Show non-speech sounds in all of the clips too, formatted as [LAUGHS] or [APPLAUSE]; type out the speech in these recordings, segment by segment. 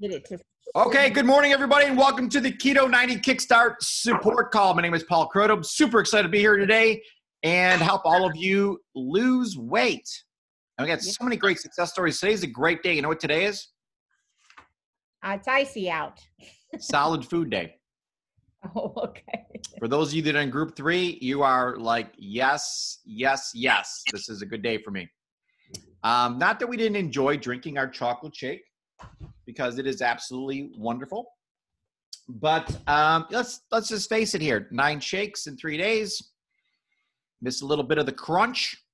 Get it to Okay, good morning, everybody, and welcome to the Keto 90 Kickstart support call. My name is Paul Kroto. I'm super excited to be here today and help all of you lose weight. And we got so many great success stories. Today's a great day. You know what today is? Uh, it's icy out. [LAUGHS] Solid Food Day. Oh, okay. For those of you that are in group three, you are like, yes, yes, yes. This is a good day for me. Um, not that we didn't enjoy drinking our chocolate shake because it is absolutely wonderful. But um, let's let's just face it here: nine shakes in three days. Miss a little bit of the crunch. [LAUGHS]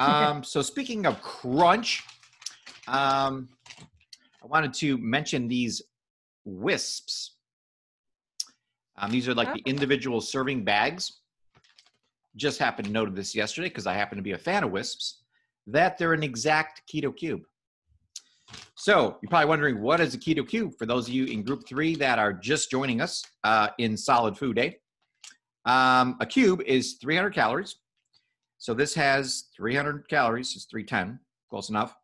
Um, so speaking of crunch, um, I wanted to mention these Whisps. Um, these are like the individual serving bags. Just happened to notice this yesterday because I happen to be a fan of Whisps. That they're an exact keto cube. So you're probably wondering what is a keto cube for those of you in group three that are just joining us uh, in Solid Food Day. Um, a cube is 300 calories. So this has 300 calories. It's 310, close enough.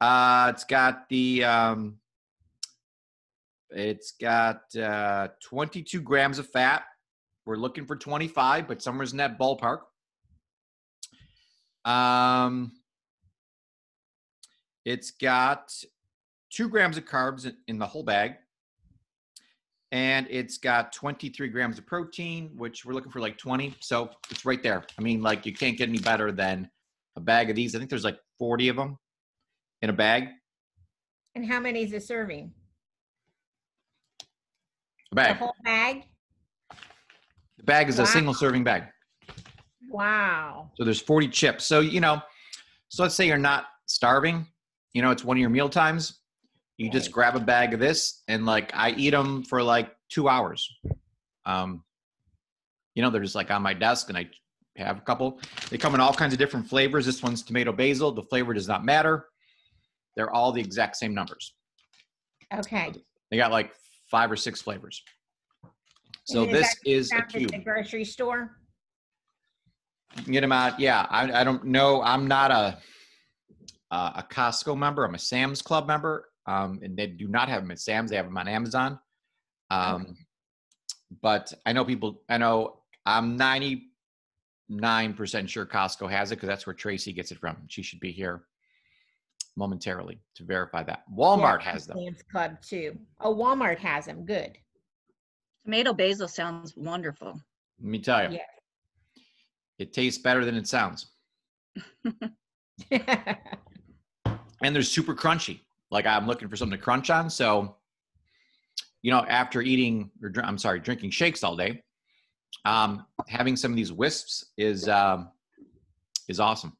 Uh, it's got the um, it's got uh, 22 grams of fat. We're looking for 25, but somewhere's in that ballpark. Um, it's got two grams of carbs in the whole bag. And it's got 23 grams of protein, which we're looking for like 20. So it's right there. I mean, like you can't get any better than a bag of these. I think there's like 40 of them in a bag. And how many is a serving? A bag. The whole bag? The bag is Wow. a single serving bag. Wow. So there's 40 chips. So, you know, so let's say you're not starving, you know, it's one of your meal times. You just grab a bag of this and like I eat them for like two hours. Um, you know, they're just like on my desk and I have a couple. They come in all kinds of different flavors. This one's tomato basil. The flavor does not matter. They're all the exact same numbers. Okay. They got like five or six flavors. So is this is a cube. the grocery store? You can get them out. Yeah, I, I don't know. I'm not a uh, a Costco member. I'm a Sam's Club member, um, and they do not have them at Sam's. They have them on Amazon. Um, but I know people. I know I'm 99 percent sure Costco has it because that's where Tracy gets it from. She should be here momentarily to verify that. Walmart Yeah, has them. Sam's Club too. Oh, Walmart has them. Good. Tomato basil sounds wonderful. Let me tell you, Yeah. it tastes better than it sounds. [LAUGHS] and they're super crunchy. Like I'm looking for something to crunch on. So, you know, after eating or I'm sorry, drinking shakes all day, um, having some of these Whisps is um, is awesome.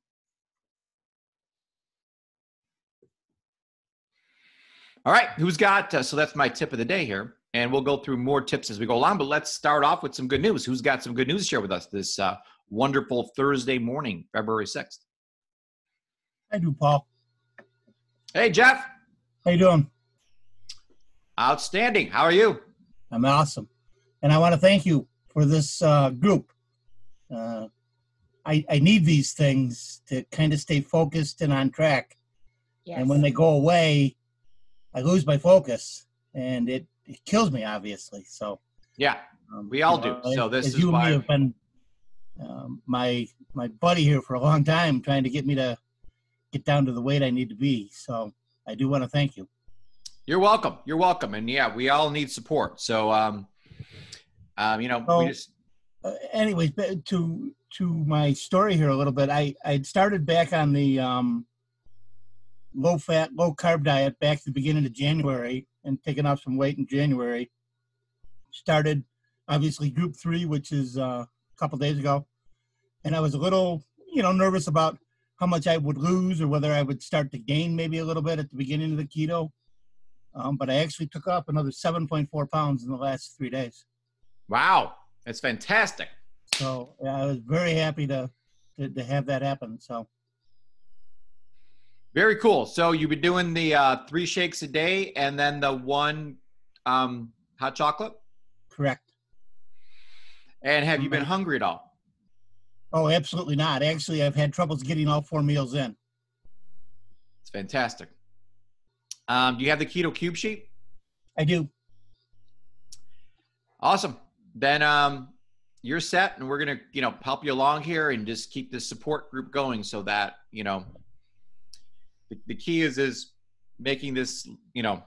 All right, who's got? Uh, so that's my tip of the day here, and we'll go through more tips as we go along. But let's start off with some good news. Who's got some good news to share with us this uh, wonderful Thursday morning, February sixth? I do, Paul. Hey, Jeff. How you doing? Outstanding. How are you? I'm awesome, and I want to thank you for this uh, group. Uh, I I need these things to kind of stay focused and on track. Yes. And when they go away, I lose my focus, and it, it kills me, obviously. So Yeah, um, We all you do. So this as is you and why- me have been um, my my buddy here for a long time, trying to get me to get down to the weight I need to be. So I do want to thank you. you're welcome. You're welcome. And yeah, we all need support. So, um, um, you know, we just uh, anyways, to to my story here a little bit. I I started back on the um, low fat, low carb diet back at the beginning of January, and taking off some weight in January. Started obviously group three, which is uh, a couple days ago, and I was a little you know nervous about how much I would lose or whether I would start to gain maybe a little bit at the beginning of the keto. Um, but I actually took off another 7.4 pounds in the last three days. wow, that's fantastic. So yeah, I was very happy to, to to have that happen. So Very cool. So you've been doing the uh, three shakes a day and then the one um, hot chocolate. correct. And have you been hungry at all? Oh, absolutely not. Actually, I've had troubles getting all four meals in. It's fantastic. Um, do you have the keto cube sheet? I do. Awesome. Then um, you're set, and we're gonna, you know, help you along here and just keep this support group going so that you know. The, the key is is making this, you know.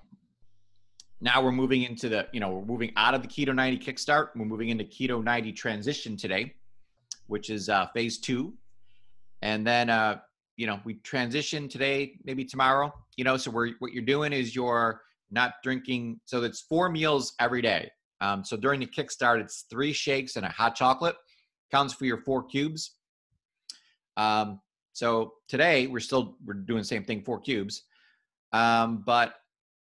Now we're moving into the, you know, we're moving out of the Keto 90 Kickstart. We're moving into Keto 90 Transition today, which is uh, phase two, and then uh, you know we transition today, maybe tomorrow. You know, so we're what you're doing is you're not drinking. So it's four meals every day. Um, so during the kickstart, it's three shakes and a hot chocolate. Counts for your four cubes. Um, so today we're still we're doing the same thing, four cubes. Um, but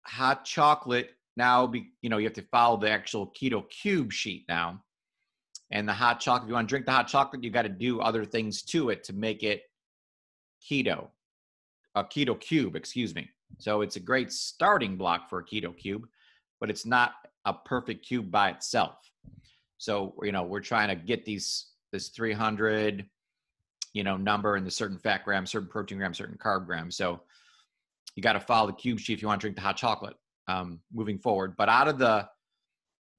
hot chocolate now, be, you know, you have to follow the actual keto cube sheet now. And the hot chocolate, if you want to drink the hot chocolate, you got to do other things to it to make it keto, a keto cube, excuse me. So it's a great starting block for a keto cube, but it's not a perfect cube by itself. So you know we're trying to get these this 300 you know number and the certain fat grams, certain protein grams, certain carb grams. So you got to follow the cube sheet if you want to drink the hot chocolate um, moving forward. But out of the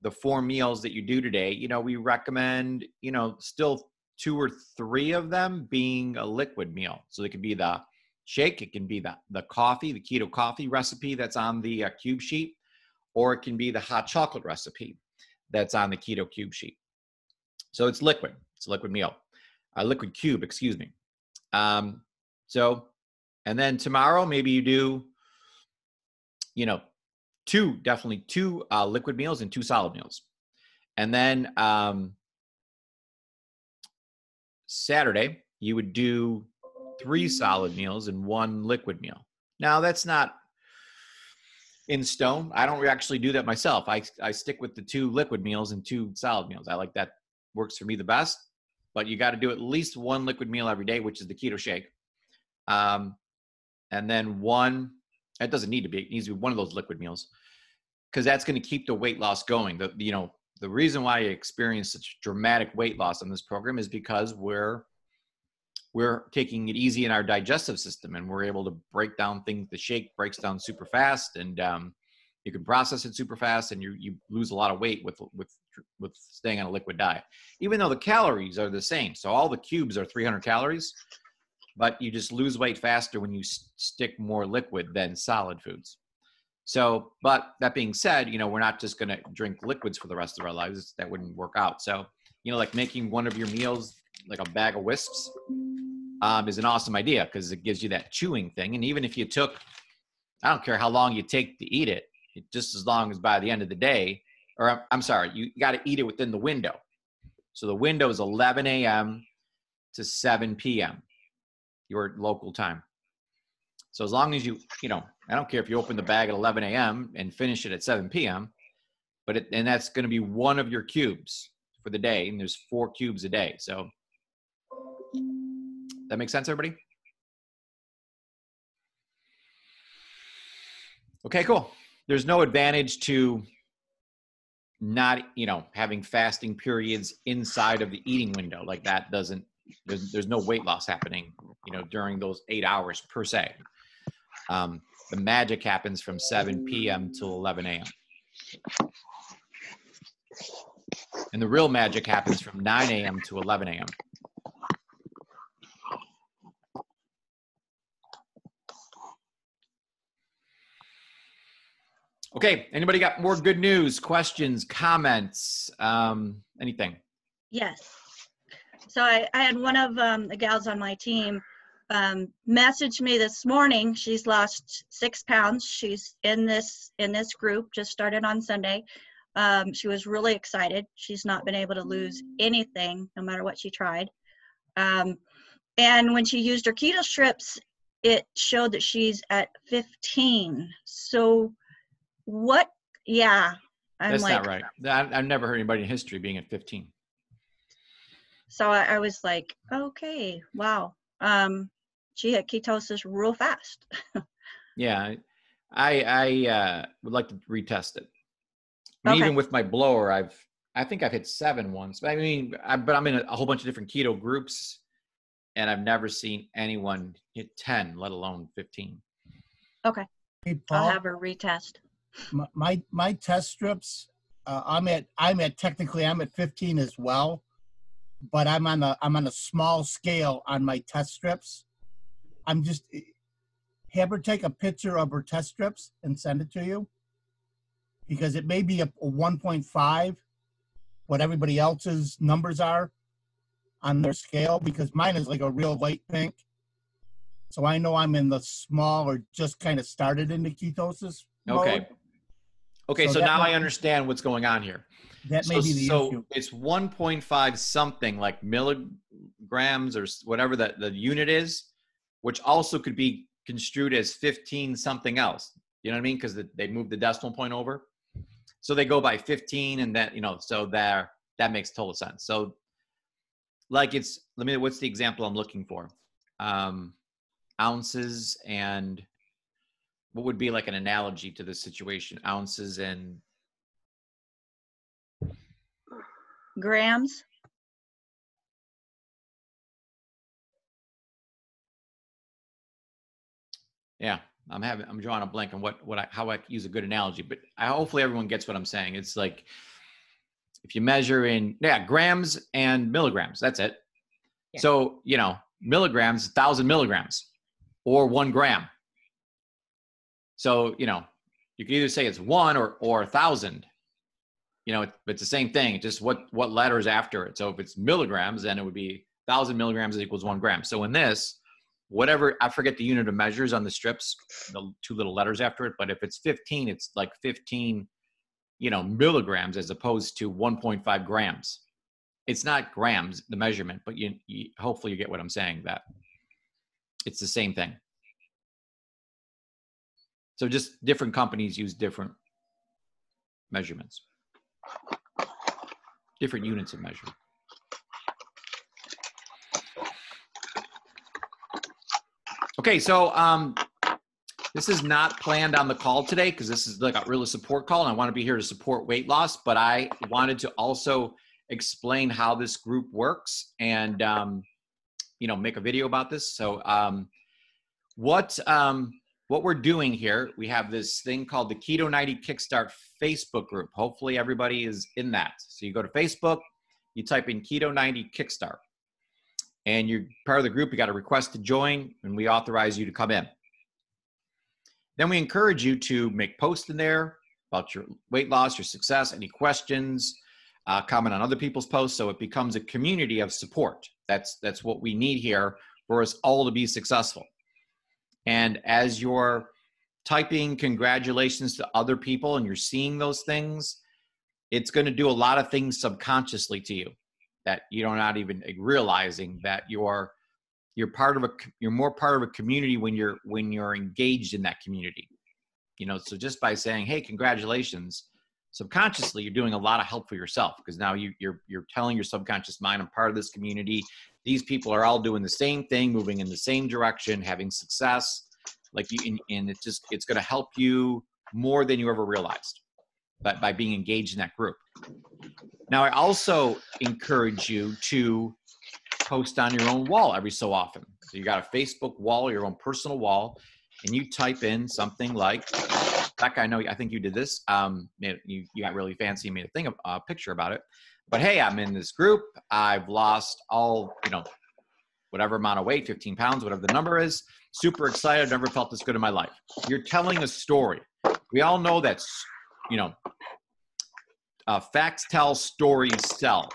the four meals that you do today, you know we recommend you know still two or three of them being a liquid meal. So it could be the shake, it can be the the coffee, the keto coffee recipe that's on the uh, cube sheet or it can be the hot chocolate recipe that's on the keto cube sheet. So it's liquid. It's a liquid meal, a liquid cube, excuse me. Um, so, and then tomorrow maybe you do, you know, two definitely two uh, liquid meals and two solid meals, and then um, Saturday you would do three solid meals and one liquid meal. Now that's not in stone. I don't actually do that myself. I, I stick with the two liquid meals and two solid meals. I like that works for me the best. But you got to do at least one liquid meal every day, which is the keto shake. Um, and then one, it doesn't need to be, it needs to be one of those liquid meals because that's going to keep the weight loss going. The, you know, the reason why I experience such dramatic weight loss on this program is because we're we're taking it easy in our digestive system and we're able to break down things the shake breaks down super fast and um, you can process it super fast and you, you lose a lot of weight with with with staying on a liquid diet even though the calories are the same so all the cubes are 300 calories but you just lose weight faster when you stick more liquid than solid foods so but that being said you know we're not just going to drink liquids for the rest of our lives that wouldn't work out so you know like making one of your meals like a bag of Whisps um, is an awesome idea because it gives you that chewing thing. And even if you took, I don't care how long you take to eat it, it just as long as by the end of the day, or I'm, I'm sorry, you got to eat it within the window. So the window is 11 a.m. to 7 p.m. your local time. So as long as you, you know, I don't care if you open the bag at 11 a.m. and finish it at 7 p.m. But it, and that's going to be one of your cubes for the day, and there's four cubes a day. So that makes sense, everybody? Okay, cool. There's no advantage to not, you know, having fasting periods inside of the eating window. Like that doesn't, there's, there's no weight loss happening, you know, during those eight hours per se. Um, the magic happens from 7 p.m. till 11 a.m. And the real magic happens from 9 a.m. to 11 a.m. Okay, anybody got more good news, questions, comments, um, anything? Yes. So I, I had one of um, the gals on my team um, message me this morning. She's lost six pounds. She's in this in this group. Just started on Sunday. Um, she was really excited. She's not been able to lose anything, no matter what she tried. Um, and when she used her keto strips, it showed that she's at 15. So what? Yeah, I'm That's like, not right. I've never heard anybody in history being at 15. so I, I was like, okay, wow. Um, she hit ketosis real fast. [LAUGHS] Yeah, I I uh, would like to retest it. I mean, Okay. Even with my blower, I've I think I've hit seven once. But I mean, I, but I'm in a, a whole bunch of different keto groups, and I've never seen anyone hit 10, let alone 15. Hey, I'll have a retest. my, my, my test strips, uh, I'm at, I'm at, technically, I'm at 15 as well. But I'm on a, I'm on a small scale on my test strips. I'm just, have her take a picture of her test strips and send it to you. Because it may be a, a 1.5, what everybody else's numbers are on their scale, because mine is like a real light pink. So I know I'm in the small or just kind of started into ketosis. Okay. mode. Okay, So so now might I understand what's going on here. That may so, be the so issue. it's 1.5 something like milligrams or whatever the, the unit is, which also could be construed as 15 something else. You know what I mean? Because they moved the decimal point over. So they go by 15 and that, you know, so there, that makes total sense. So like it's, let me, what's the example I'm looking for? Um, ounces and what would be like an analogy to this situation? Ounces and Grams, Yeah, I'm having I'm drawing a blank on what what I, how I use a good analogy, but I, hopefully everyone gets what I'm saying. It's like if you measure in yeah grams and milligrams, that's it. Yeah. So you know milligrams, thousand milligrams, or one gram. So you know you can either say it's one or or a thousand. You know, it, it's the same thing. Just what what letters after it. So if it's milligrams, then it would be thousand milligrams equals one gram. So in this, whatever I forget the unit of measures on the strips, the two little letters after it, but if it's 15, it's like 15, you know, milligrams as opposed to 1.5 grams. It's not grams, the measurement, but you, you hopefully you get what I'm saying that it's the same thing. So just different companies use different measurements. Different units of measure. Okay, so um, this is not planned on the call today because this is like a really support call, and I want to be here to support weight loss. But I wanted to also explain how this group works and um, you know make a video about this. So um, what um, what we're doing here, we have this thing called the Keto 90 Kickstart Facebook group. Hopefully, everybody is in that. So you go to Facebook, you type in Keto 90 Kickstart and you're part of the group, you got a request to join, and we authorize you to come in. Then we encourage you to make posts in there about your weight loss, your success, any questions, uh, comment on other people's posts, so it becomes a community of support. That's that's what we need here for us all to be successful. And as you're typing congratulations to other people and you're seeing those things, it's going to do a lot of things subconsciously to you that you're not even realizing that you're you're part of a you're more part of a community when you're when you're engaged in that community. You know so just by saying hey congratulations subconsciously you're doing a lot of help for yourself because now you, you're you're telling your subconscious mind i'm part of this community. These people are all doing the same thing moving in the same direction having success. Like you and, and it just it's going to help you more than you ever realized by, by being engaged in that group. Now, I also encourage you to post on your own wall every so often. So you got a Facebook wall, your own personal wall, and you type in something like, Becca, I know, I think you did this. Um, you, you got really fancy and made a thing, a uh, picture about it. But hey, I'm in this group. I've lost all, you know, whatever amount of weight, 15 pounds, whatever the number is. Super excited. I've Never felt this good in my life. You're telling a story. We all know that's, you know, uh, facts tell, stories sell.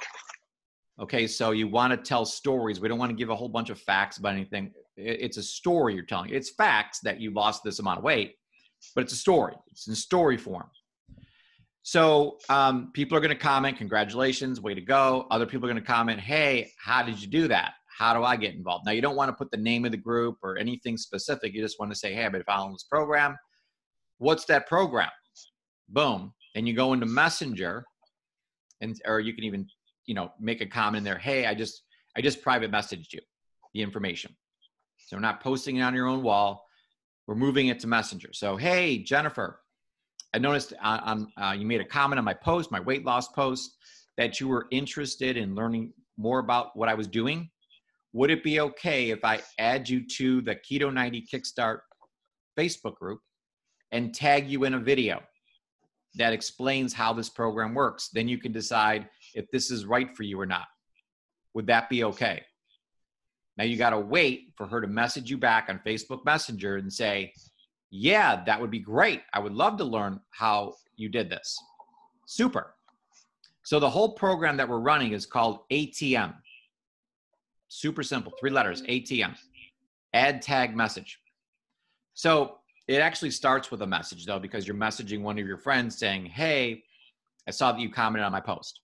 Okay, so you want to tell stories. We don't want to give a whole bunch of facts about anything. It's a story you're telling. It's facts that you lost this amount of weight, but it's a story. It's in story form. So um, people are going to comment, congratulations, way to go. Other people are going to comment, hey, how did you do that? How do I get involved? Now, you don't want to put the name of the group or anything specific. You just want to say, hey, I've been following this program. What's that program? Boom. And you go into Messenger, and or you can even, you know, make a comment in there. Hey, I just I just private messaged you the information. So not posting it on your own wall. We're moving it to Messenger. So hey, Jennifer, I noticed on, uh, you made a comment on my post, my weight loss post, that you were interested in learning more about what I was doing. Would it be okay if I add you to the Keto 90 Kickstart Facebook group and tag you in a video that explains how this program works. Then you can decide if this is right for you or not. Would that be okay? Now you got to wait for her to message you back on Facebook Messenger and say, Yeah, that would be great. I would love to learn how you did this. Super. So the whole program that we're running is called ATM. Super simple, three letters, ATM. Add tag message. So it actually starts with a message though, because you're messaging one of your friends saying, Hey, I saw that you commented on my post.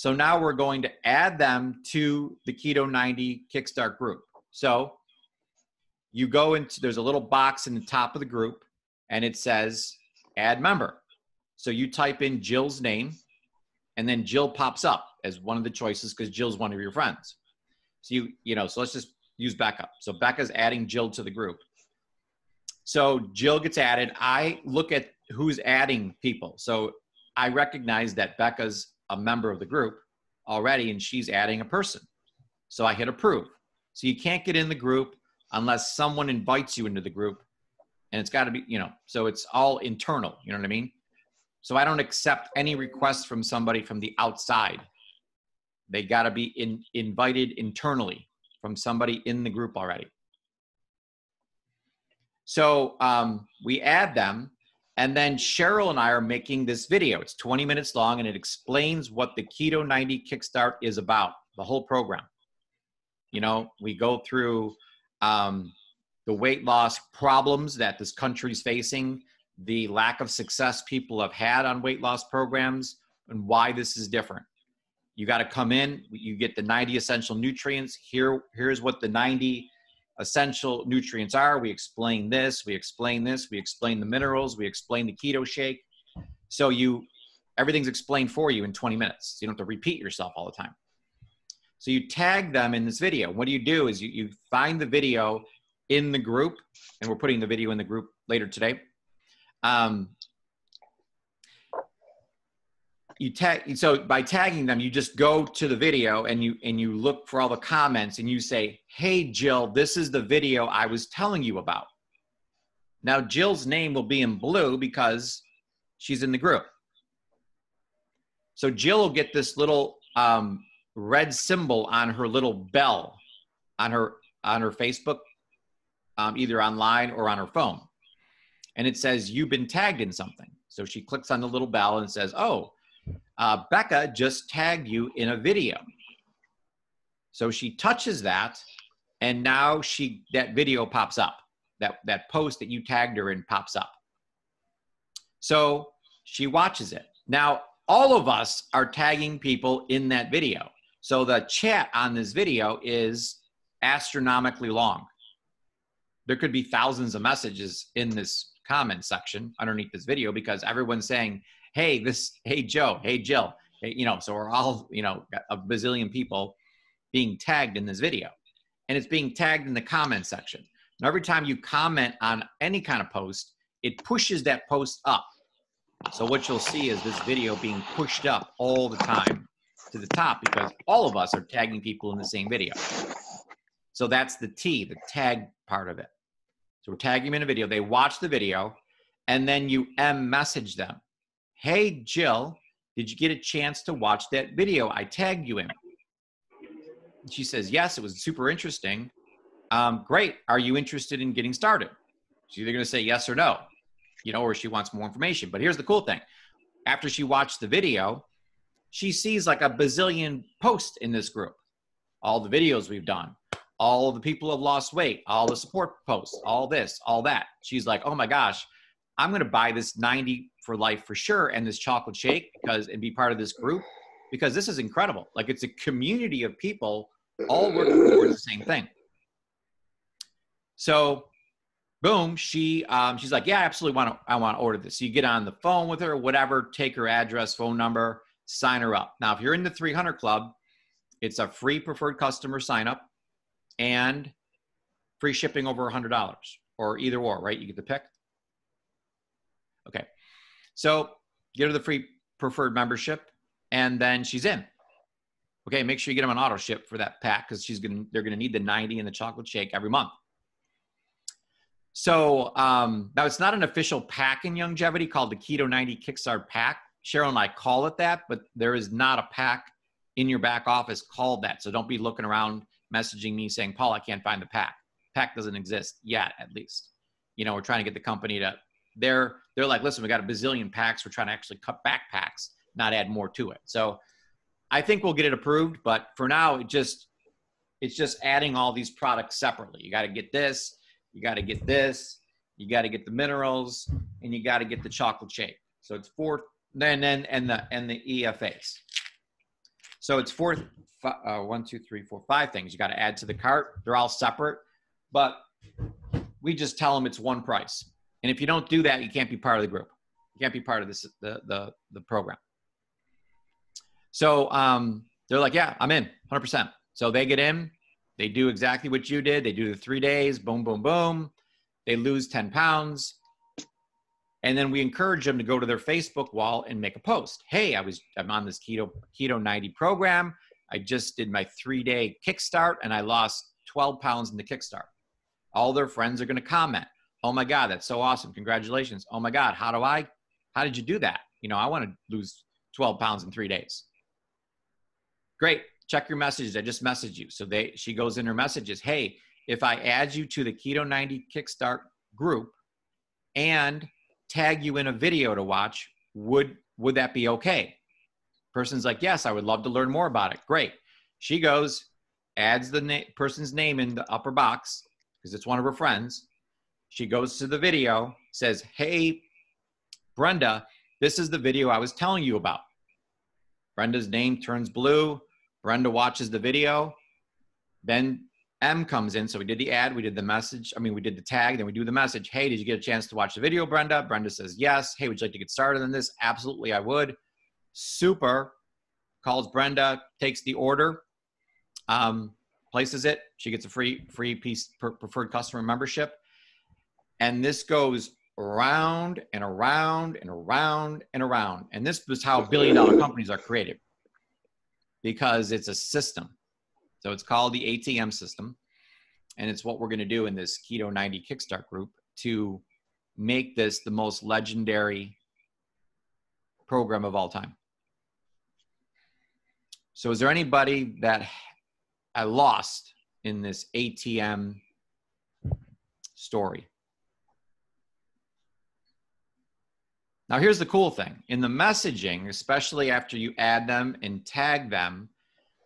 So now we're going to add them to the Keto 90 Kickstart group. So you go into, there's a little box in the top of the group and it says add member. So you type in Jill's name and then Jill pops up as one of the choices because Jill's one of your friends. So you, you know, so let's just use Becca. So Becca's adding Jill to the group. So Jill gets added. I look at who's adding people. So I recognize that Becca's a member of the group already and she's adding a person. So I hit approve. So you can't get in the group unless someone invites you into the group. And it's got to be, you know, so it's all internal. You know what I mean? So I don't accept any requests from somebody from the outside. They got to be in, invited internally from somebody in the group already. So um, we add them and then Sheryl and I are making this video. It's 20 minutes long and it explains what the Keto 90 Kickstart is about, the whole program. You know, we go through um, the weight loss problems that this country's facing, the lack of success people have had on weight loss programs, and why this is different. You got to come in, you get the 90 essential nutrients. Here, here's what the 90 essential nutrients are. We explain this, we explain this, we explain the minerals, we explain the keto shake. So you everything's explained for you in 20 minutes. You don't have to repeat yourself all the time. So you tag them in this video. What do you do is you, you find the video in the group, and we're putting the video in the group later today. Um, you tag so by tagging them you just go to the video and you and you look for all the comments and you say hey jill this is the video i was telling you about. Now jill's name will be in blue because she's in the group. So jill will get this little um, red symbol on her little bell on her on her facebook um, either online or on her phone. And it says you've been tagged in something. So she clicks on the little bell and says oh uh, Becca just tagged you in a video. So she touches that, and now she that video pops up. That that post that you tagged her in pops up. So she watches it. Now all of us are tagging people in that video. So the chat on this video is astronomically long. There could be thousands of messages in this comment section underneath this video because everyone's saying, hey, this, hey, Joe, hey, Jill, hey, you know, so we're all, you know, a bazillion people being tagged in this video. And it's being tagged in the comment section. Now, every time you comment on any kind of post, it pushes that post up. So what you'll see is this video being pushed up all the time to the top because all of us are tagging people in the same video. So that's the T, the tag part of it. So we're tagging them in a video. They watch the video, and then you M message them. Hey, Jill, did you get a chance to watch that video I tagged you in? She says, Yes, it was super interesting. Um, great. Are you interested in getting started? She's either going to say yes or no, you know, or she wants more information. But here's the cool thing after she watched the video, she sees like a bazillion posts in this group, all the videos we've done, all the people have lost weight, all the support posts, all this, all that. She's like, oh my gosh, I'm going to buy this 90 for life for sure and this chocolate shake because and be part of this group because this is incredible. Like it's a community of people all working towards the same thing. So boom, she um, she's like, yeah, I absolutely want to I want to order this. So you get on the phone with her, whatever, take her address, phone number, sign her up. Now, if you're in the 300 club, it's a free preferred customer sign up and free shipping over $100 or either or, right? You get the pick. Okay. So get her the free preferred membership and then she's in. Okay, make sure you get them an auto ship for that pack because she's gonna they're gonna need the 90 and the chocolate shake every month. So um, now it's not an official pack in Youngevity called the Keto 90 Kickstart Pack. Sheryl and I call it that, but there is not a pack in your back office called that. So don't be looking around messaging me saying, Paul, I can't find the pack. Pack doesn't exist yet, at least. You know, we're trying to get the company to they're they're like, listen, we got a bazillion packs. We're trying to actually cut back packs, not add more to it. So I think we'll get it approved, but for now, it just it's just adding all these products separately. You got to get this, you got to get this, you got to get the minerals, and you got to get the chocolate shake. So it's four, then then and the and the EFAs. So it's four, uh, one, two, three, four, five things you got to add to the cart. They're all separate, but we just tell them it's one price. And if you don't do that, you can't be part of the group. You can't be part of this the the the program. So um, they're like, yeah, I'm in, 100%. So they get in, they do exactly what you did. They do the three days, boom, boom, boom. They lose 10 pounds. And then we encourage them to go to their Facebook wall and make a post. Hey, I was I'm on this keto keto 90 program. I just did my three day kickstart and I lost 12 pounds in the kickstart. All their friends are going to comment. Oh my God, that's so awesome. Congratulations. Oh my God, how do I, how did you do that? You know, I want to lose 12 pounds in three days. Great. Check your messages. I just messaged you. So they, she goes in her messages. Hey, if I add you to the Keto 90 Kickstart group and tag you in a video to watch, would, would that be okay? Person's like, yes, I would love to learn more about it. Great. She goes, adds the na- person's name in the upper box because it's one of her friends she goes to the video, says, Hey, Brenda, this is the video I was telling you about. Brenda's name turns blue. Brenda watches the video. Then M comes in. So we did the ad, we did the message. I mean, we did the tag, then we do the message. Hey, did you get a chance to watch the video, Brenda? Brenda says yes. Hey, would you like to get started on this? Absolutely, I would. Super. Calls Brenda, takes the order, um, places it. She gets a free free piece preferred customer membership. And this goes around and around and around and around. And this is how billion dollar companies are created because it's a system. So it's called the ATM system. And it's what we're going to do in this Keto 90 Kickstart group to make this the most legendary program of all time. So, is there anybody that I lost in this ATM story? Now, here's the cool thing in the messaging, especially after you add them and tag them,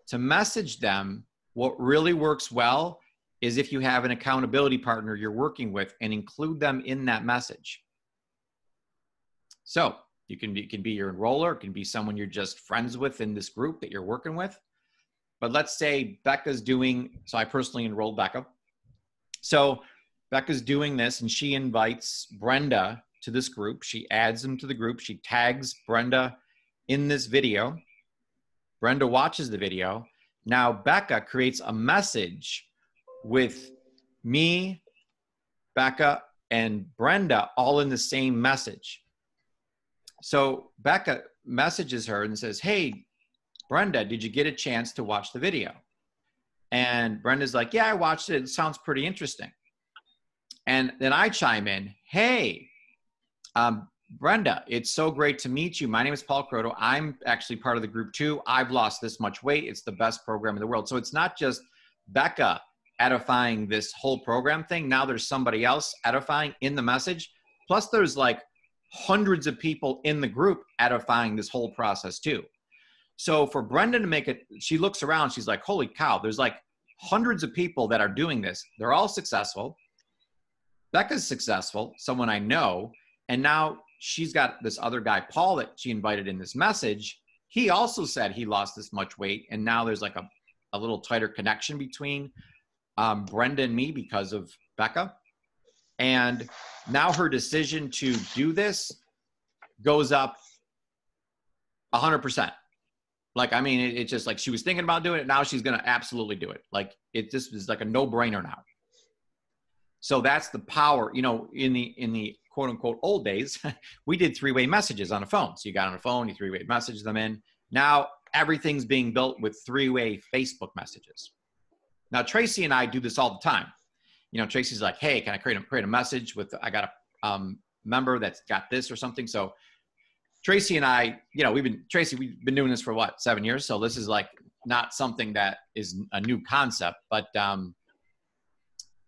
to message them, what really works well is if you have an accountability partner you're working with and include them in that message. So you can be, it can be your enroller, it can be someone you're just friends with in this group that you're working with. But let's say Becca's doing, so I personally enrolled Becca. So Becca's doing this and she invites Brenda to this group. She adds them to the group. She tags Brenda in this video. Brenda watches the video. Now, Becca creates a message with me, Becca, and Brenda all in the same message. So Becca messages her and says, Hey, Brenda, did you get a chance to watch the video? And Brenda's like, Yeah, I watched it. It sounds pretty interesting. And then I chime in, Hey, um, Brenda, it's so great to meet you. My name is Paul Kroto. I'm actually part of the group too. I've lost this much weight. It's the best program in the world. So it's not just Becca edifying this whole program thing. Now there's somebody else edifying in the message. Plus, there's like hundreds of people in the group edifying this whole process too. So for Brenda to make it, she looks around, she's like, holy cow, there's like hundreds of people that are doing this. They're all successful. Becca's successful, someone I know and now she's got this other guy, Paul, that she invited in this message. He also said he lost this much weight. And now there's like a, a little tighter connection between um, Brenda and me because of Becca. And now her decision to do this goes up 100%. Like, I mean, it, it's just like she was thinking about doing it. Now she's going to absolutely do it. Like, it just is like a no brainer now. So that's the power, you know, in the, in the quote unquote old days, [LAUGHS] we did three way messages on a phone. So you got on a phone, you three way message them in. Now everything's being built with three way Facebook messages. Now, Tracy and I do this all the time. you know, Tracy's like, hey, can I create a create a message with I got a um, member that's got this or something. So Tracy and I, you know, we've been Tracy, we've been doing this for what seven years. So this is like not something that is a new concept, but um,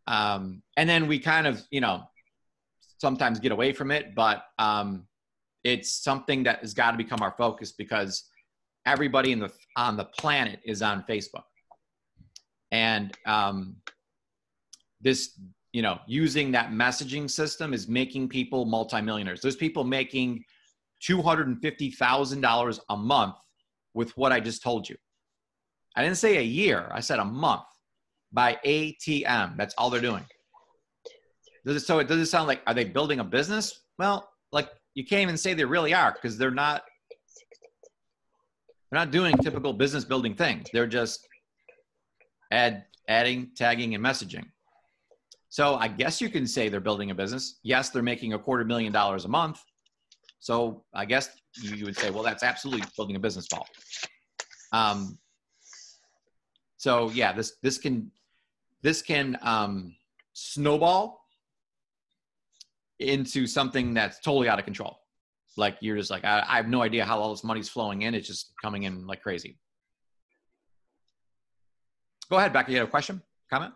um, and then we kind of, you know, sometimes get away from it, but um, it's something that has got to become our focus because everybody in the on the planet is on Facebook, and um, this, you know, using that messaging system is making people multimillionaires. There's people making two hundred and fifty thousand dollars a month with what I just told you. I didn't say a year. I said a month by ATM. That's all they're doing. Does it, so it does it sound like are they building a business? Well, like you can't even say they really are because they're not. They're not doing typical business building things. They're just add adding, tagging, and messaging. So I guess you can say they're building a business. Yes, they're making a quarter million dollars a month. So I guess you, would say, well, that's absolutely building a business, Paul. Um, so yeah, this this can this can um, snowball into something that's totally out of control. Like you're just like, I, I have no idea how all this money's flowing in. It's just coming in like crazy. Go ahead, Becca. You have a question, comment?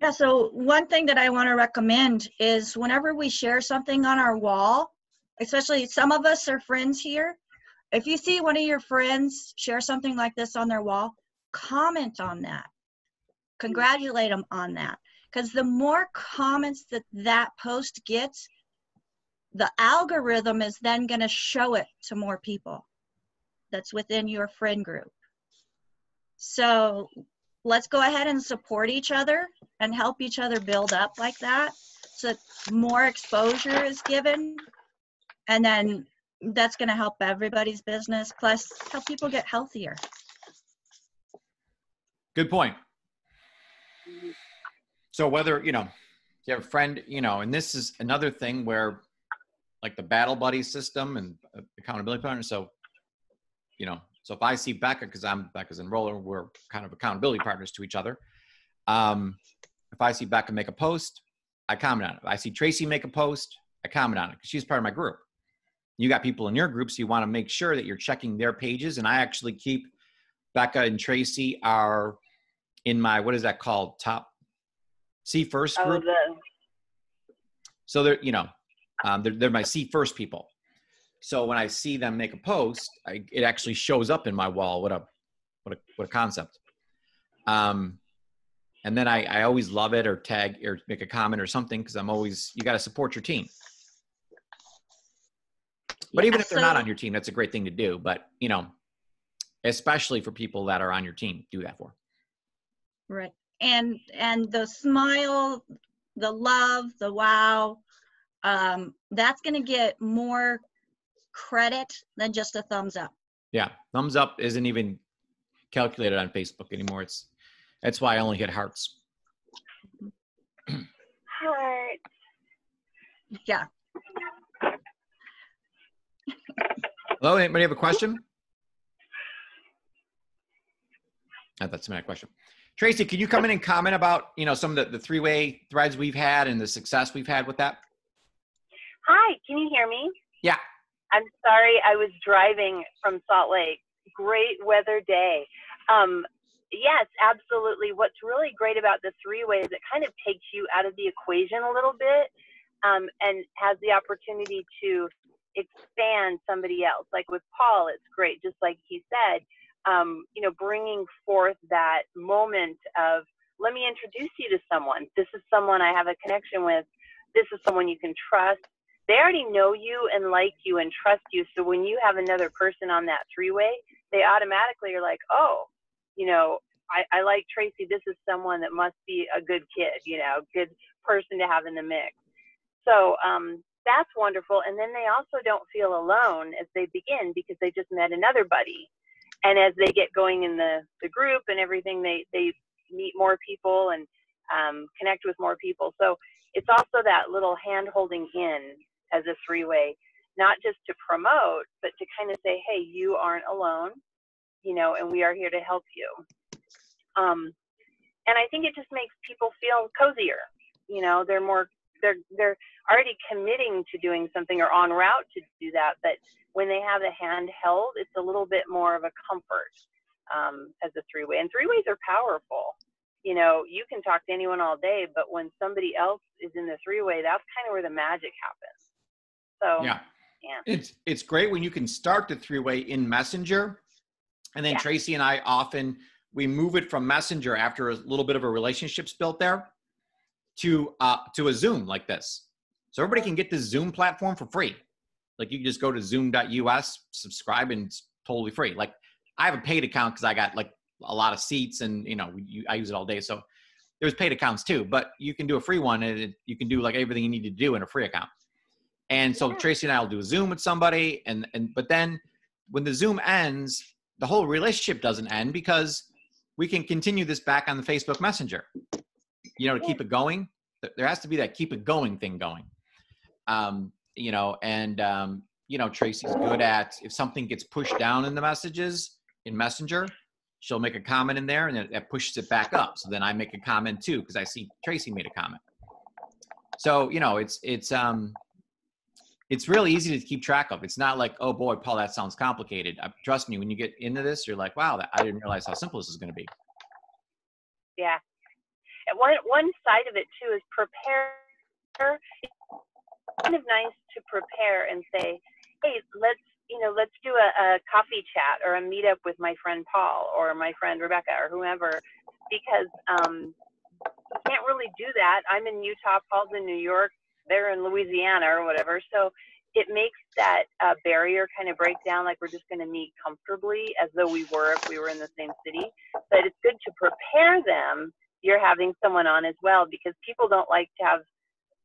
Yeah, so one thing that I want to recommend is whenever we share something on our wall, especially some of us are friends here, if you see one of your friends share something like this on their wall, comment on that. Congratulate them on that. Because the more comments that that post gets, the algorithm is then going to show it to more people that's within your friend group. So let's go ahead and support each other and help each other build up like that so that more exposure is given and then that's going to help everybody's business plus help people get healthier Good point. So whether you know you have a friend, you know, and this is another thing where, like the battle buddy system and uh, accountability partner. So, you know, so if I see Becca because I'm Becca's enroller, we're kind of accountability partners to each other. Um, if I see Becca make a post, I comment on it. If I see Tracy make a post, I comment on it because she's part of my group. You got people in your group, so you want to make sure that you're checking their pages. And I actually keep Becca and Tracy are in my what is that called? Top see first Oh, group. the, So they're you know um, they're they're my see first people. So when I see them make a post, I, it actually shows up in my wall. What a what a what a concept. Um, and then I, I always love it or tag or make a comment or something because I'm always you got to support your team. But even if they're not on your team, that's a great thing to do. But you know, especially for people that are on your team, do that for. right and and the smile the love the wow um that's going to get more credit than just a thumbs up Yeah, thumbs up isn't even calculated on Facebook anymore. It's that's why I only hit hearts. heart. yeah Hello, anybody have a question? Oh, that's my question. Tracy, can you come in and comment about you know some of the, the three way threads we've had and the success we've had with that? Hi, can you hear me? Yeah. I'm sorry, I was driving from Salt Lake. Great weather day. Um, yes, absolutely. What's really great about the three way is it kind of takes you out of the equation a little bit um, and has the opportunity to expand somebody else. Like with Paul, it's great, just like he said, um, you know, bringing forth that moment of, let me introduce you to someone. This is someone I have a connection with. This is someone you can trust they already know you and like you and trust you. So when you have another person on that three way, they automatically are like, oh, you know, I, I like Tracy. This is someone that must be a good kid, you know, good person to have in the mix. So um, that's wonderful. And then they also don't feel alone as they begin because they just met another buddy. And as they get going in the, the group and everything, they, they meet more people and um, connect with more people. So it's also that little hand holding in as a three way, not just to promote, but to kind of say, hey, you aren't alone, you know, and we are here to help you. Um, and I think it just makes people feel cozier. you know they're more they're they're already committing to doing something or on route to do that but when they have a handheld it's a little bit more of a comfort um, as a three way and three ways are powerful you know you can talk to anyone all day but when somebody else is in the three way that's kind of where the magic happens so Yeah. yeah. It's it's great when you can start the three way in Messenger, and then Yeah. Tracy and I often we move it from Messenger after a little bit of a relationship's built there to uh, to a Zoom like this, so everybody can get this Zoom platform for free. Like you can just go to Zoom.us, subscribe, and it's totally free. Like I have a paid account because I got like a lot of seats, and you know you, I use it all day, so there's paid accounts too. But you can do a free one, and it, you can do like everything you need to do in a free account. And so. Tracy and I will do a Zoom with somebody, and and but then when the Zoom ends, the whole relationship doesn't end because we can continue this back on the Facebook Messenger. You know, to keep it going. There has to be that keep it going thing going. Um, you know, and um, you know, Tracy's good at if something gets pushed down in the messages in Messenger, she'll make a comment in there, and it, pushes it back up. So then I make a comment too because I see Tracy made a comment. So you know, it's it's um, it's really easy to keep track of. It's not like, oh boy, Paul, that sounds complicated. Uh, trust me, when you get into this, you're like, wow, that, I didn't realize how simple this is going to be. Yeah. And one one side of it too is prepare. Kind of nice to prepare and say, hey, let's you know let's do a, a coffee chat or a meetup with my friend Paul or my friend Rebecca or whomever, because um, you can't really do that. I'm in Utah, Paul's in New York, they're in Louisiana or whatever. So it makes that uh, barrier kind of break down, like we're just going to meet comfortably as though we were if we were in the same city but it's good to prepare them you're having someone on as well because people don't like to have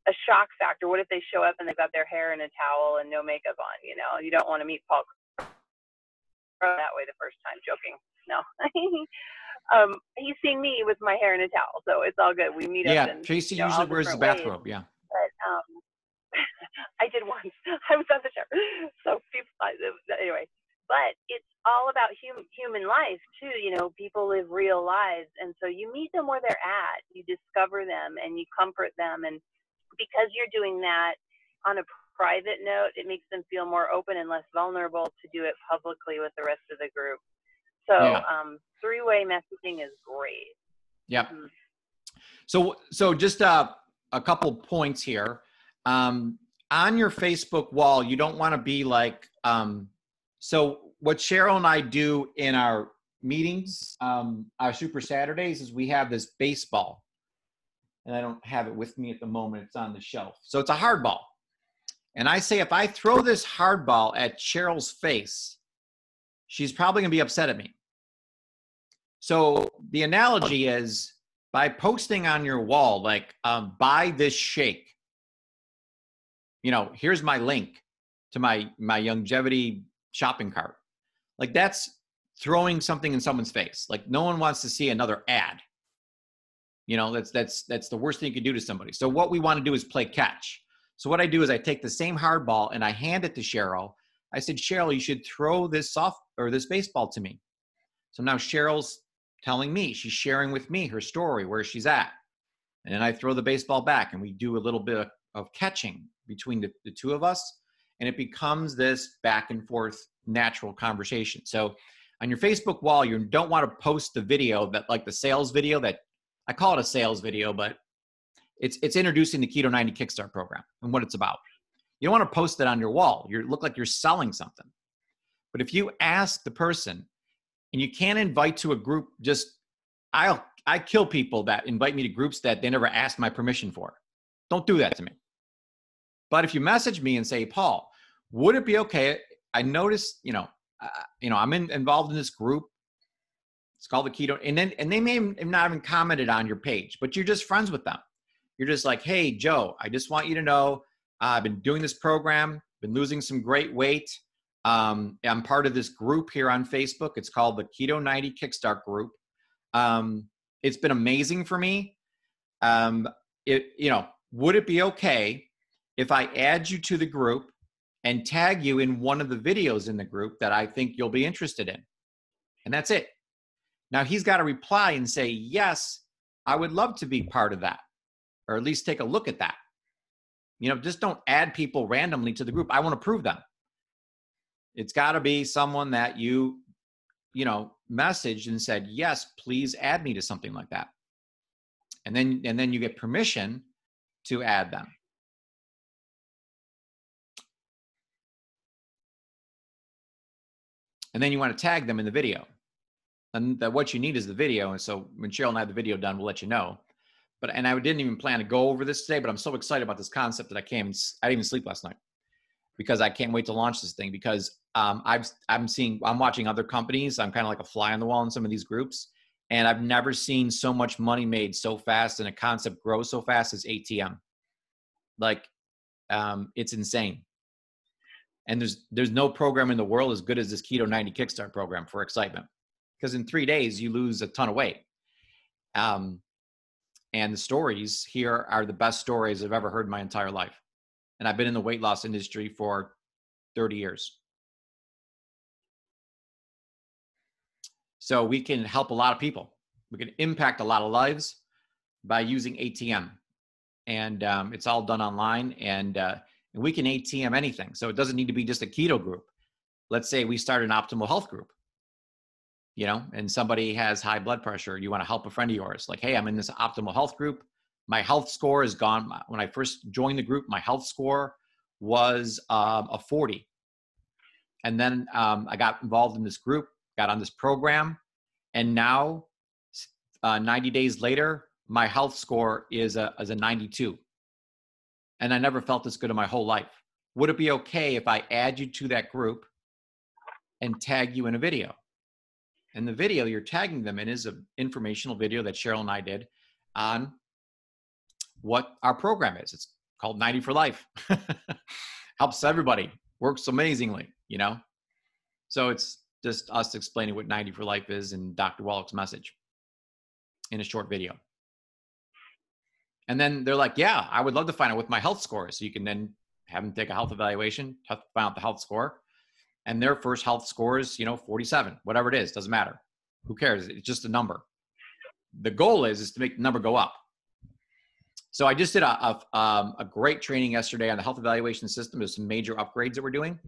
a shock factor what if they show up and they've got their hair in a towel and no makeup on you know you don't want to meet paul that way the first time joking no [LAUGHS] um he's seen me with my hair in a towel so it's all good we meet up Yeah, Tracy you know, usually wears the different ways bathrobe. Yeah. but um, [LAUGHS] I did once. [LAUGHS] I was on the show, so people. Anyway, but it's all about hum, human life too. You know, people live real lives, and so you meet them where they're at. You discover them, and you comfort them, and because you're doing that on a private note, it makes them feel more open and less vulnerable to do it publicly with the rest of the group. So, Yeah. um, three-way messaging is great. Yep. Mhm. So, so just uh, a couple points here. Um, on your Facebook wall, you don't want to be like. Um, so, what Sheryl and I do in our meetings, um, our Super Saturdays, is we have this baseball, and I don't have it with me at the moment. It's on the shelf. So it's a hard ball, and I say if I throw this hard ball at Sheryl's face, she's probably gonna be upset at me. So the analogy is by posting on your wall like um, buy this shake you know here's my link to my my Youngevity shopping cart like that's throwing something in someone's face like no one wants to see another ad you know that's that's that's the worst thing you could do to somebody. So what we want to do is play catch. So what i do is i take the same hard ball and i hand it to sheryl. I said sheryl you should throw this soft or this baseball to me. So now sheryl's telling me she's sharing with me her story where she's at. And then i throw the baseball back and we do a little bit of, of catching between the, the two of us and it becomes this back and forth natural conversation. So on your facebook wall you don't want to post the video that like the sales video that i call it a sales video but it's it's introducing the keto 90 kickstart program and what it's about. You don't want to post it on your wall. You look like you're selling something. But if you ask the person and you can't invite to a group just i'll i kill people that invite me to groups that they never asked my permission for. Don't do that to me. But if you message me and say paul would it be okay? I noticed you know uh, you know i'm in, involved in this group it's called the keto and then and they may have not even commented on your page but you're just friends with them you're just like hey joe i just want you to know uh, i've been doing this program been losing some great weight um, I'm part of this group here on Facebook. It's called the Keto 90 Kickstart Group. Um, it's been amazing for me. Um, it, you know, would it be okay if I add you to the group and tag you in one of the videos in the group that I think you'll be interested in? And that's it. Now he's got to reply and say, yes, I would love to be part of that. or at least take a look at that. You know, just don't add people randomly to the group. I want to prove them. It's got to be someone that you, you know, messaged and said, "Yes, please add me to something like that." And then and then you get permission to add them. And then you want to tag them in the video. And that what you need is the video. And so when Sheryl and I have the video done, we'll let you know. But and I didn't even plan to go over this today, but I'm so excited about this concept that I came. I didn't even sleep last night because I can't wait to launch this thing because um, I've I'm seeing I'm watching other companies. I'm kind of like a fly on the wall in some of these groups, and I've never seen so much money made so fast and a concept grow so fast as ATM. Like, um, it's insane. And there's there's no program in the world as good as this Keto 90 Kickstart program for excitement, because in three days you lose a ton of weight. Um, and the stories here are the best stories I've ever heard in my entire life. And I've been in the weight loss industry for 30 years. So we can help a lot of people. We can impact a lot of lives by using ATM. And um, it's all done online. And, uh, and we can ATM anything. So it doesn't need to be just a keto group. Let's say we start an optimal health group, you know, and somebody has high blood pressure. You want to help a friend of yours. Like, hey, I'm in this optimal health group. My health score is gone. When I first joined the group, my health score was um, a 40. And then um, I got involved in this group got on this program, and now, uh, 90 days later, my health score is a, is a 92. And I never felt this good in my whole life. Would it be okay if I add you to that group and tag you in a video? And the video you're tagging them in is an informational video that Sheryl and I did on what our program is. It's called 90 for Life. [LAUGHS] Helps everybody, works amazingly, you know? So it's just us explaining what 90 for life is and Dr. Wallach's message in a short video. And then they're like, yeah, I would love to find out what my health score is. So you can then have them take a health evaluation, find out the health score. And their first health score is, you know, 47, whatever it is, doesn't matter. Who cares? It's just a number. The goal is, is to make the number go up. So I just did a, a, um, a great training yesterday on the health evaluation system. There's some major upgrades that we're doing.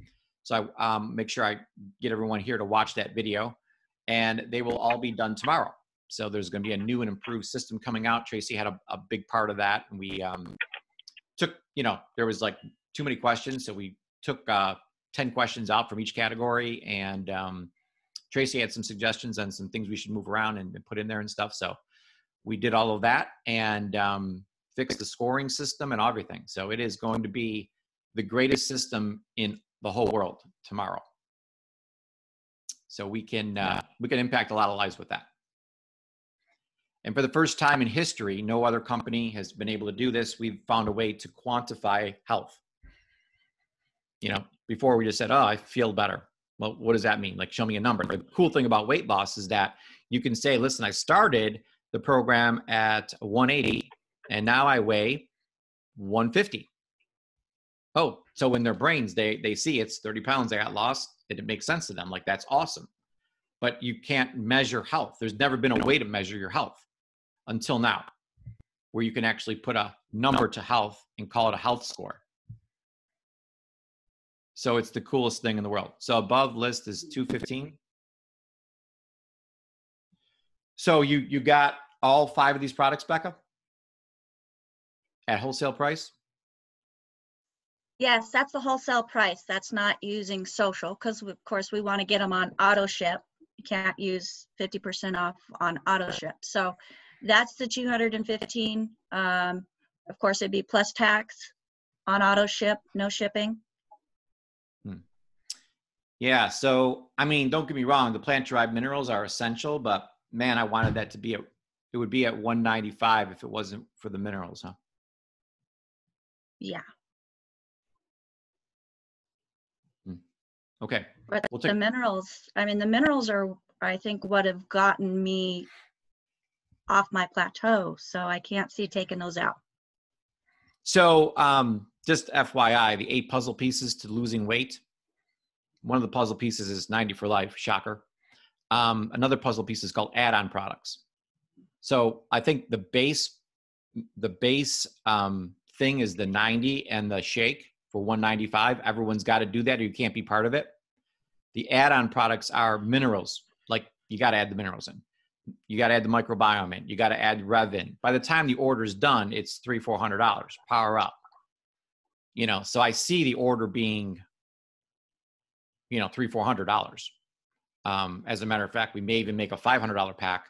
So I um, make sure I get everyone here to watch that video, and they will all be done tomorrow. So there's going to be a new and improved system coming out. Tracy had a, a big part of that, and we um, took, you know, there was like too many questions, so we took uh, ten questions out from each category, and um, Tracy had some suggestions on some things we should move around and, and put in there and stuff. So we did all of that and um, fixed the scoring system and everything. So it is going to be the greatest system in the whole world tomorrow. So we can uh, we can impact a lot of lives with that. And for the first time in history, no other company has been able to do this. We've found a way to quantify health. You know, before we just said, "Oh, I feel better." Well, what does that mean? Like, show me a number. The cool thing about weight loss is that you can say, "Listen, I started the program at 180, and now I weigh 150." oh so in their brains they they see it's 30 pounds they got lost and it makes sense to them like that's awesome but you can't measure health there's never been a way to measure your health until now where you can actually put a number to health and call it a health score so it's the coolest thing in the world so above list is 215 so you you got all five of these products becca at wholesale price Yes, that's the wholesale price. That's not using social because of course we want to get them on auto ship. You can't use 50% off on auto ship. So that's the 215. Um, of course, it'd be plus tax on auto ship, no shipping. Hmm. Yeah. So, I mean, don't get me wrong. The plant derived minerals are essential, but man, I wanted that to be, a, it would be at 195 if it wasn't for the minerals, huh? Yeah. Okay. But We'll the minerals, I mean, the minerals are, I think, what have gotten me off my plateau. So I can't see taking those out. So, um, just FYI, the eight puzzle pieces to losing weight. One of the puzzle pieces is 90 for life, shocker. Um, another puzzle piece is called add on products. So, I think the base the base um, thing is the 90 and the shake for 195. Everyone's got to do that or you can't be part of it. The add-on products are minerals. Like you got to add the minerals in. You got to add the microbiome in. You got to add Rev in. By the time the order is done, it's three, four hundred dollars. Power up. You know, so I see the order being, you know, three, four hundred dollars. Um, as a matter of fact, we may even make a five hundred dollar pack.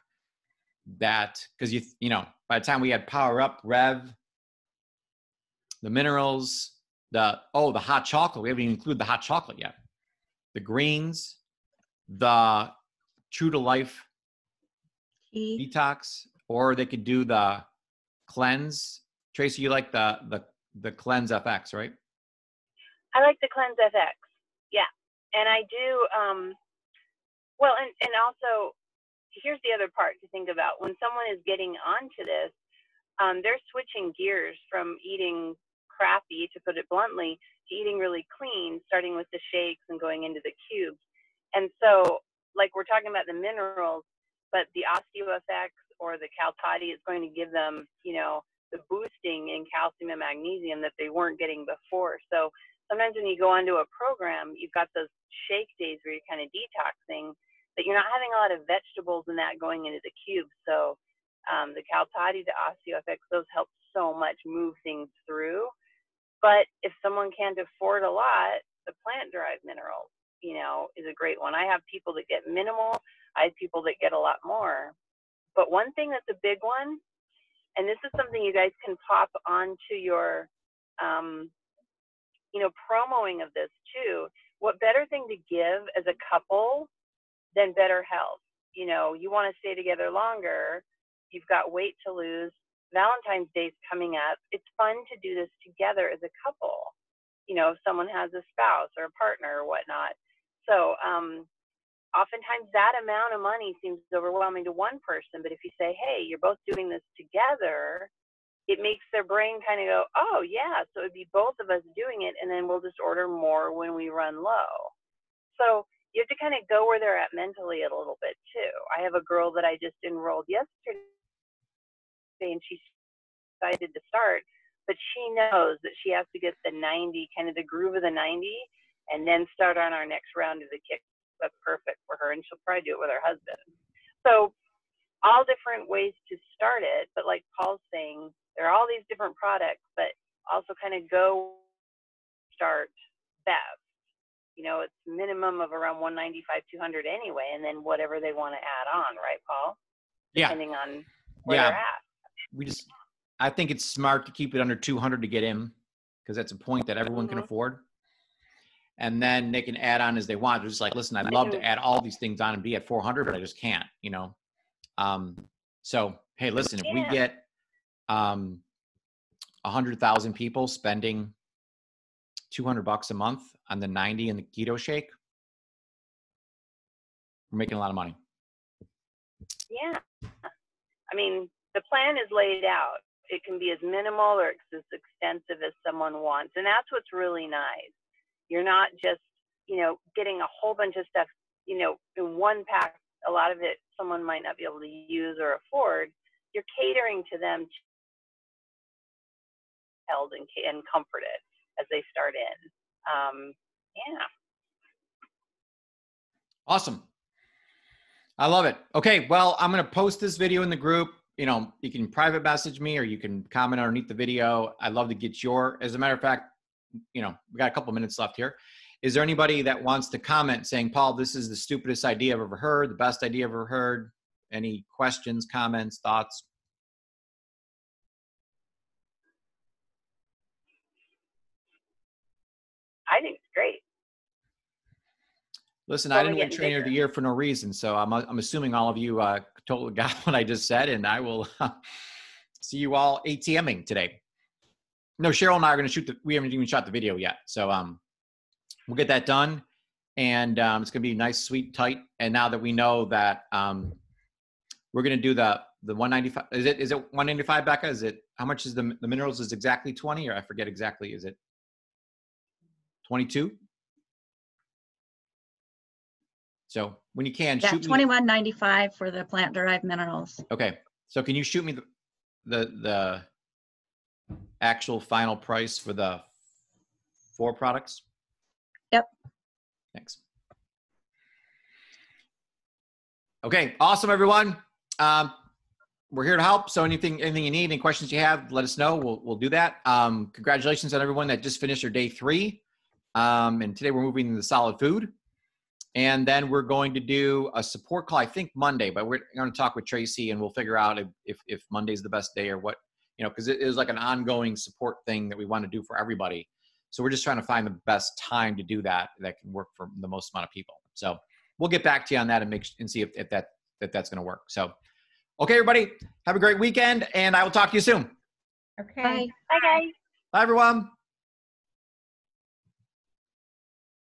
That because you you know by the time we had Power Up, Rev, the minerals, the oh the hot chocolate. We haven't even included the hot chocolate yet. The greens, the True to Life detox, or they could do the cleanse. Tracy, you like the the the cleanse FX, right? I like the Cleanse FX. Yeah. And I do, um, well, and, and also, here's the other part to think about. When someone is getting onto this, um, they're switching gears from eating crappy, to put it bluntly, to eating really clean, starting with the shakes and going into the cubes. And so, like we're talking about the minerals, but the OsteoFX or the Caltati is going to give them, you know, the boosting in calcium and magnesium that they weren't getting before. So sometimes when you go onto a program, you've got those shake days where you're kind of detoxing, but you're not having a lot of vegetables in that going into the cube. So um, the Caltati, the OsteoFX, those help so much move things through. But if someone can't afford a lot, the plant-derived minerals, you know, is a great one. I have people that get minimal. I have people that get a lot more. But one thing that's a big one and this is something you guys can pop onto your um, you know promoing of this too what better thing to give as a couple than better health you know you want to stay together longer you've got weight to lose valentine's day's coming up it's fun to do this together as a couple you know if someone has a spouse or a partner or whatnot so um, oftentimes that amount of money seems overwhelming to one person. But if you say, hey, you're both doing this together, it makes their brain kind of go, oh, yeah, so it'd be both of us doing it, and then we'll just order more when we run low. So you have to kind of go where they're at mentally a little bit too. I have a girl that I just enrolled yesterday, and she's excited to start, but she knows that she has to get the 90, kind of the groove of the 90, and then start on our next round of the kick that's perfect for her, and she'll probably do it with her husband. So, all different ways to start it, but like Paul's saying, there are all these different products, but also kind of go start best. You know, it's minimum of around 195, 200 anyway, and then whatever they want to add on, right, Paul? Yeah. Depending on where Yeah. they're at. We just, I think it's smart to keep it under 200 to get in because that's a point that everyone can Mhm. afford. And then they can add on as they want. They're just like, listen, I'd love to add all these things on and be at 400, but I just can't, you know? Um, so, hey, listen, if we Yeah. get um, 100,000 people spending 200 bucks a month on the 90 and the keto shake, we're making a lot of money. Yeah. I mean, the plan is laid out. It can be as minimal or as extensive as someone wants. And that's what's really nice. You're not just, you know, getting a whole bunch of stuff, you know, in one pack. A lot of it someone might not be able to use or afford. You're catering to them held and, and comforted as they start in. Um, yeah. Awesome. I love it. Okay, well, I'm going to post this video in the group. You know, you can private message me or you can comment underneath the video. I'd love to get your, as a matter of fact, you know, we got a couple minutes left here. Is there anybody that wants to comment saying, Paul, this is the stupidest idea I've ever heard, the best idea I've ever heard? Any questions, comments, thoughts? I think it's great. Listen, I didn't win trainer of the year for no reason. So I'm, I'm assuming all of you uh, totally [LAUGHS] got what I just said, and I will see you all ATMing today. No, Sheryl and I are going to shoot the, we haven't even shot the video yet. So um, we'll get that done. And um, it's going to be nice, sweet, tight. And now that we know that um, we're going to do the, the 195, is it, is it 195, Becca? Is it, how much is the, the minerals is exactly 20 or I forget exactly. Is it 22? So when you can, Yeah, shoot me. twenty-one ninety-five for the plant-derived minerals. Okay, so can you shoot me the, the, the actual final price for the four products? Yep. Thanks. Okay, awesome, everyone. Um, we're here to help. So anything, anything you need, any questions you have, let us know. We'll, we'll do that. Um, congratulations on everyone that just finished their day three. Um, and today we're moving into solid food. And then we're going to do a support call, I think Monday, but we're going to talk with Tracy and we'll figure out if, if, if Monday's the best day or what, you know, because it is like an ongoing support thing that we want to do for everybody. So we're just trying to find the best time to do that that can work for the most amount of people. So we'll get back to you on that and make and see if, if that if that's going to work. So, okay, everybody, have a great weekend, and I will talk to you soon. Okay. Bye. Bye, guys. Bye, everyone.